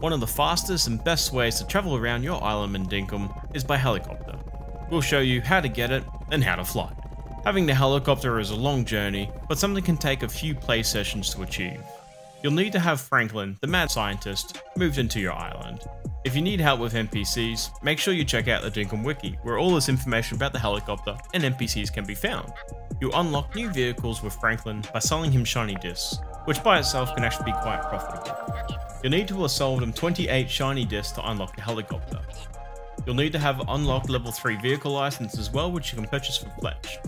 One of the fastest and best ways to travel around your island in Dinkum is by helicopter. We'll show you how to get it and how to fly. Having the helicopter is a long journey, but something can take a few play sessions to achieve. You'll need to have Franklin, the mad scientist, moved into your island. If you need help with NPCs, make sure you check out the Dinkum Wiki, where all this information about the helicopter and NPCs can be found. You unlock new vehicles with Franklin by selling him shiny discs, which by itself can actually be quite profitable. You'll need to have sold him 28 shiny discs to unlock the helicopter. You'll need to have unlocked level 3 vehicle license as well, which you can purchase for Fletch.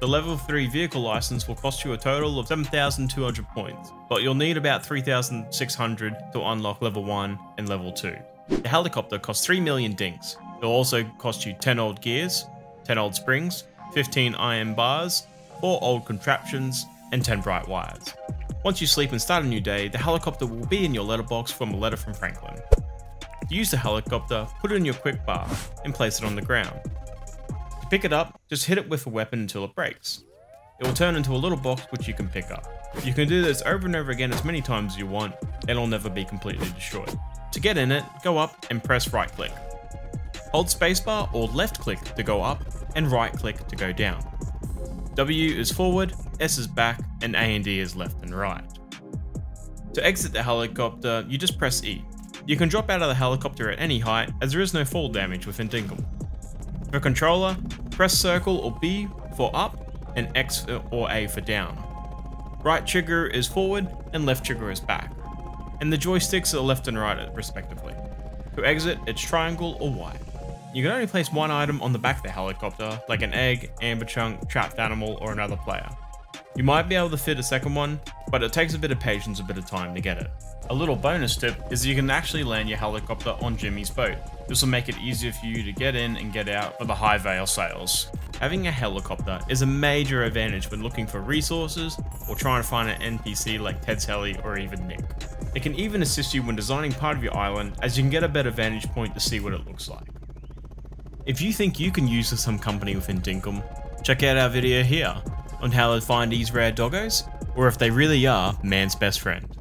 The level 3 vehicle license will cost you a total of 7,200 points, but you'll need about 3,600 to unlock level 1 and level 2. The helicopter costs 3 million dinks. It'll also cost you 10 old gears, 10 old springs, 15 iron bars, 4 old contraptions, and 10 bright wires. Once you sleep and start a new day, the helicopter will be in your letterbox from a letter from Franklin. Use the helicopter, put it in your quick bar and place it on the ground. To pick it up, just hit it with a weapon until it breaks. It will turn into a little box which you can pick up. You can do this over and over again as many times as you want, and it'll never be completely destroyed. To get in it, go up and press right click. Hold spacebar or left click to go up, and right click to go down. W is forward, S is back, and A and D is left and right. To exit the helicopter, you just press E. You can drop out of the helicopter at any height, as there is no fall damage within Dinkum. For controller, press circle or B for up, and X or A for down. Right trigger is forward, and left trigger is back. And the joysticks are left and right respectively. To exit, it's triangle or Y. You can only place one item on the back of the helicopter, like an egg, amber chunk, trapped animal, or another player. You might be able to fit a second one, but it takes a bit of patience, a bit of time to get it. A little bonus tip is you can actually land your helicopter on Jimmy's boat. This will make it easier for you to get in and get out for the high veil sails. Having a helicopter is a major advantage when looking for resources or trying to find an NPC like Ted Selly or even Nick. It can even assist you when designing part of your island as you can get a better vantage point to see what it looks like. If you think you can use some company within Dinkum, check out our video here on how to find these rare doggos, or if they really are man's best friend.